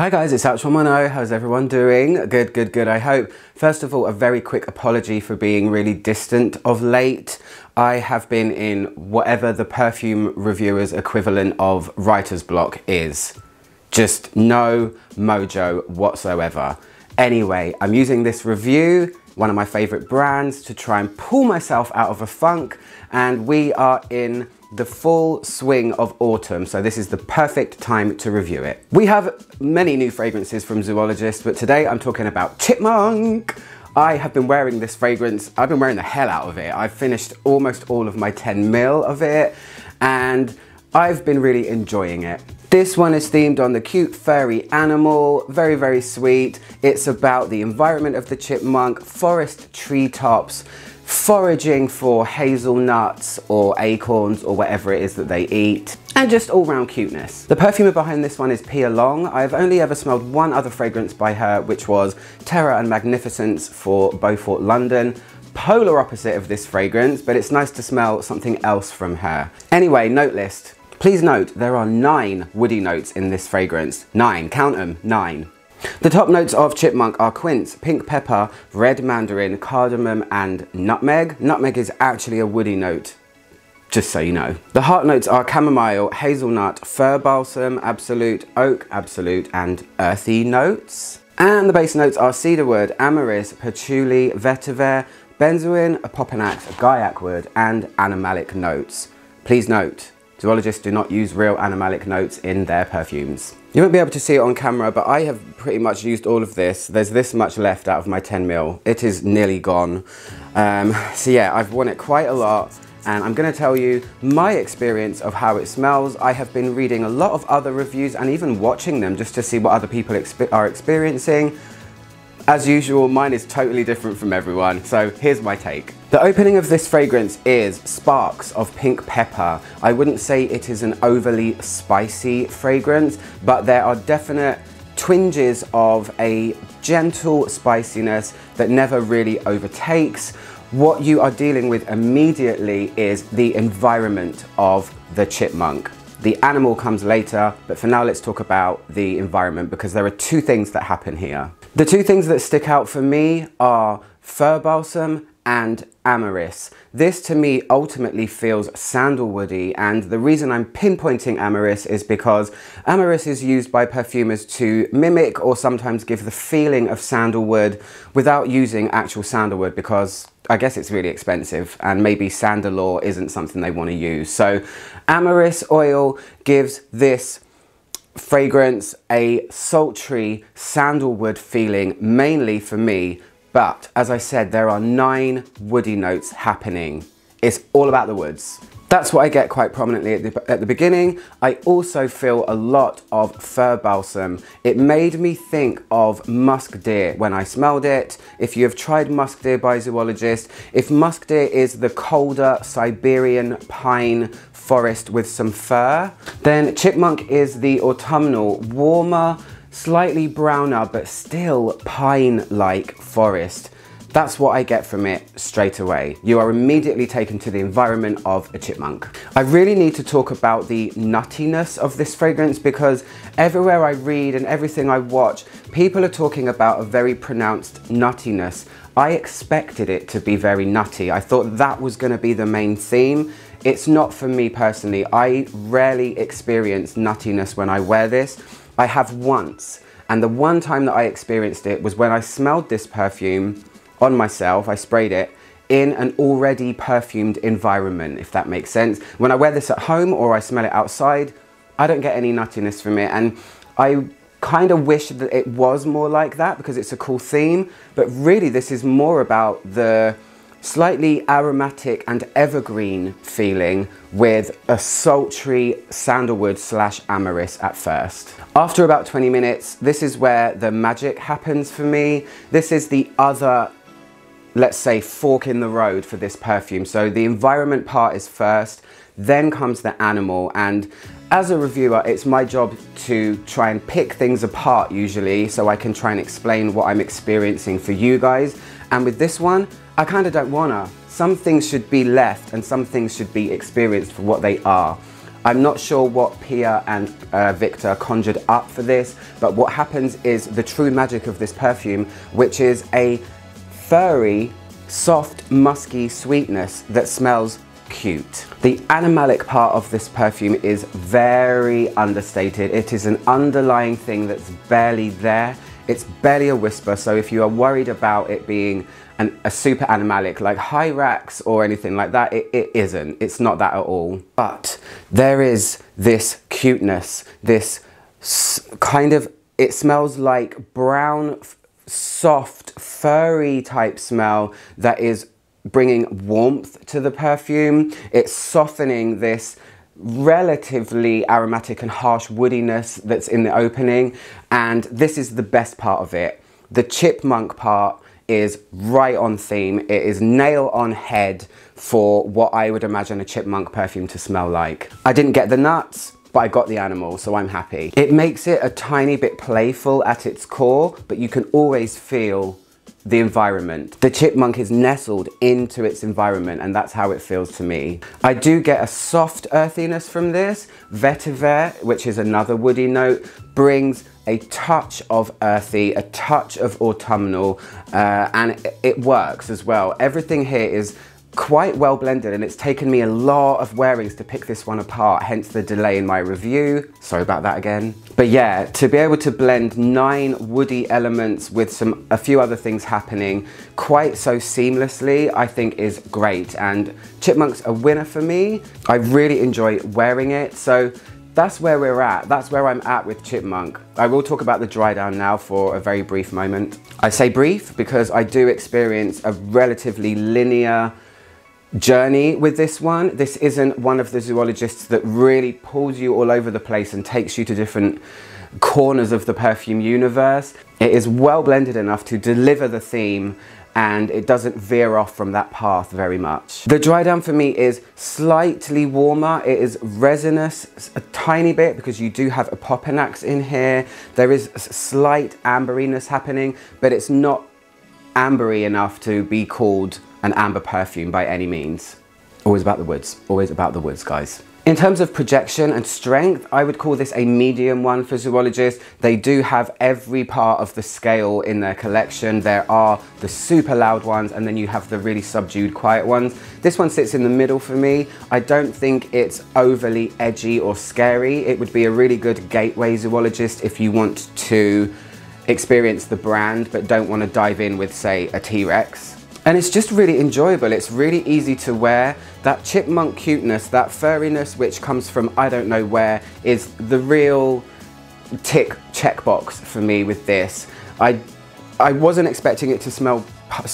Hi guys, it's Ouch110. How's everyone doing? Good, good, good, I hope. First of all, a very quick apology for being really distant of late. I have been in whatever the perfume reviewer's equivalent of writer's block is. Just no mojo whatsoever. Anyway, I'm using this review, one of my favorite brands, to try and pull myself out of a funk, and we are in the full swing of autumn, so this is the perfect time to review it. We have many new fragrances from Zoologist, but today I'm talking about Chipmunk. I have been wearing this fragrance, I've been wearing the hell out of it. I've finished almost all of my 10 mil of it, and I've been really enjoying it. This one is themed on the cute furry animal, very, very sweet. It's about the environment of the chipmunk, forest treetops, foraging for hazelnuts or acorns or whatever it is that they eat and just all round cuteness. The perfumer behind this one is Pia Long. I've only ever smelled one other fragrance by her which was Terror and Magnificence for Beaufort London polar opposite of this fragrance, but it's nice to smell something else from her. Anyway, note list. Please note, there are nine woody notes in this fragrance. Nine, count them, nine. The top notes of Chipmunk are quince, pink pepper, red mandarin, cardamom and nutmeg. Nutmeg is actually a woody note, just so you know. The heart notes are chamomile, hazelnut, fir balsam, absolute, oak, absolute and earthy notes. And the base notes are cedarwood, amyris, patchouli, vetiver, benzoin, popanax, guaiac wood and animalic notes. Please note, Zoologists do not use real animalic notes in their perfumes. You won't be able to see it on camera, but I have pretty much used all of this. There's this much left out of my 10 mil. It is nearly gone. Um, so yeah, I've worn it quite a lot and I'm gonna tell you my experience of how it smells. I have been reading a lot of other reviews and even watching them just to see what other people exp are experiencing. As usual, mine is totally different from everyone, so here's my take. The opening of this fragrance is sparks of pink pepper. I wouldn't say it is an overly spicy fragrance, but there are definite twinges of a gentle spiciness that never really overtakes. What you are dealing with immediately is the environment of the chipmunk. The animal comes later, but for now let's talk about the environment because there are two things that happen here. The two things that stick out for me are fir balsam and amyris. This to me ultimately feels sandalwoody and the reason I'm pinpointing amyris is because amyris is used by perfumers to mimic or sometimes give the feeling of sandalwood without using actual sandalwood because I guess it's really expensive and maybe sandalore isn't something they want to use. So amyris oil gives this fragrance a sultry sandalwood feeling, mainly for me. But as I said, there are nine woody notes happening. It's all about the woods. That's what I get quite prominently at the, at the, beginning. I also feel a lot of fir balsam. It made me think of musk deer when I smelled it. If you have tried musk deer by zoologist, if musk deer is the colder Siberian pine forest with some fir, then chipmunk is the autumnal, warmer, slightly browner, but still pine-like forest. That's what I get from it straight away. You are immediately taken to the environment of a chipmunk. I really need to talk about the nuttiness of this fragrance because everywhere I read and everything I watch, people are talking about a very pronounced nuttiness. I expected it to be very nutty. I thought that was gonna be the main theme. It's not for me personally. I rarely experience nuttiness when I wear this. I have once, and the one time that I experienced it was when I smelled this perfume on myself, I sprayed it, in an already perfumed environment, if that makes sense. When I wear this at home or I smell it outside, I don't get any nuttiness from it. And I kind of wish that it was more like that because it's a cool theme. But really, this is more about the slightly aromatic and evergreen feeling with a sultry sandalwood slash amyris at first. After about 20 minutes, this is where the magic happens for me. This is the other let's say, fork in the road for this perfume. So the environment part is first, then comes the animal. And as a reviewer, it's my job to try and pick things apart usually so I can try and explain what I'm experiencing for you guys. And with this one, I kind of don't wanna. Some things should be left and some things should be experienced for what they are. I'm not sure what Pia and uh, Victor conjured up for this, but what happens is the true magic of this perfume, which is a furry, soft, musky sweetness that smells cute. The animalic part of this perfume is very understated. It is an underlying thing that's barely there. It's barely a whisper, so if you are worried about it being an, a super animalic like Hyrax or anything like that, it, it isn't. It's not that at all. But there is this cuteness, this kind of, it smells like brown, soft, furry type smell that is bringing warmth to the perfume. It's softening this relatively aromatic and harsh woodiness that's in the opening. And this is the best part of it. The chipmunk part is right on theme. It is nail on head for what I would imagine a chipmunk perfume to smell like. I didn't get the nuts, but I got the animal, so I'm happy. It makes it a tiny bit playful at its core, but you can always feel the environment. The chipmunk is nestled into its environment and that's how it feels to me. I do get a soft earthiness from this. Vetiver, which is another woody note, brings a touch of earthy, a touch of autumnal, uh, and it, it works as well. Everything here is quite well blended and it's taken me a lot of wearings to pick this one apart, hence the delay in my review. Sorry about that again. But yeah, to be able to blend nine woody elements with some a few other things happening quite so seamlessly, I think is great. And Chipmunk's a winner for me. I really enjoy wearing it. So that's where we're at. That's where I'm at with Chipmunk. I will talk about the dry down now for a very brief moment. I say brief because I do experience a relatively linear journey with this one. This isn't one of the zoologists that really pulls you all over the place and takes you to different corners of the perfume universe. It is well blended enough to deliver the theme and it doesn't veer off from that path very much. The dry down for me is slightly warmer. It is resinous a tiny bit because you do have Opopanax in here. There is a slight amberiness happening, but it's not ambery enough to be called an amber perfume by any means. Always about the woods, always about the woods, guys. In terms of projection and strength, I would call this a medium one for zoologists. They do have every part of the scale in their collection. There are the super loud ones and then you have the really subdued quiet ones. This one sits in the middle for me. I don't think it's overly edgy or scary. It would be a really good gateway zoologist if you want to experience the brand but don't want to dive in with say a T-Rex. And it's just really enjoyable. It's really easy to wear. That chipmunk cuteness, that furriness which comes from I don't know where is the real tick checkbox for me with this. I, I wasn't expecting it to smell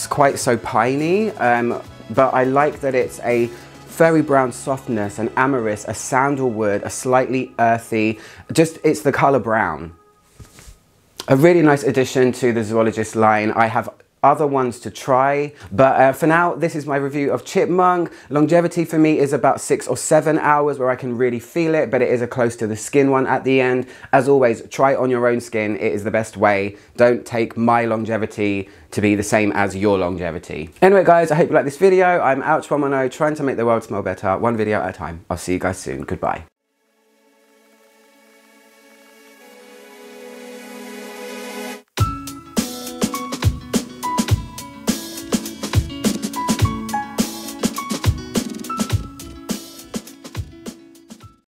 quite so piney, um, but I like that it's a furry brown softness, an amyris, a sandalwood, a slightly earthy, just it's the color brown. A really nice addition to the Zoologist line. I have other ones to try. But uh, for now, this is my review of Chipmunk. Longevity for me is about six or seven hours where I can really feel it, but it is a close to the skin one at the end. As always, try it on your own skin. It is the best way. Don't take my longevity to be the same as your longevity. Anyway, guys, I hope you like this video. I'm Ouch110, trying to make the world smell better, one video at a time. I'll see you guys soon. Goodbye.